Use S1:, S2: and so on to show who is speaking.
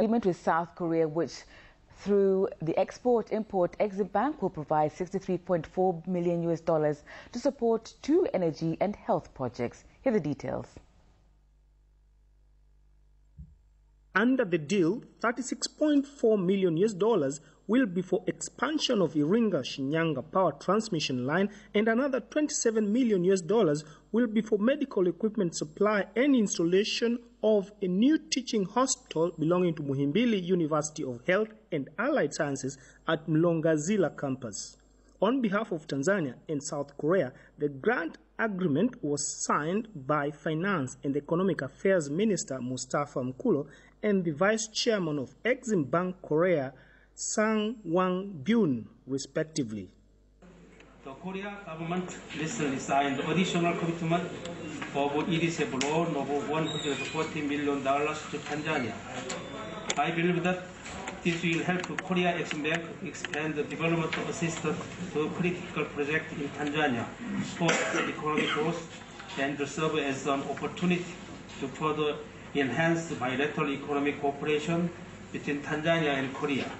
S1: agreement with South Korea, which through the Export-Import Exim Bank will provide 63.4 million US dollars to support two energy and health projects. Here are the details.
S2: Under the deal, 36.4 million US dollars will be for expansion of Iringa Shinyanga power transmission line and another 27 million US dollars will be for medical equipment supply and installation of a new teaching hospital belonging to Muhimbili University of Health and Allied Sciences at Mloganzila campus. On behalf of Tanzania and South Korea, the grant agreement was signed by Finance and Economic Affairs Minister Mustafa Mkulo and the Vice Chairman of Exim Bank Korea, Sang Wang Byun, respectively.
S3: The Korea government recently signed additional commitment of EDCF loan of $140 million to Tanzania. I believe that this will help Korea Bank expand the development assistance to critical projects in Tanzania, support economic growth, and serve as an opportunity to further enhance bilateral economic cooperation between Tanzania and Korea.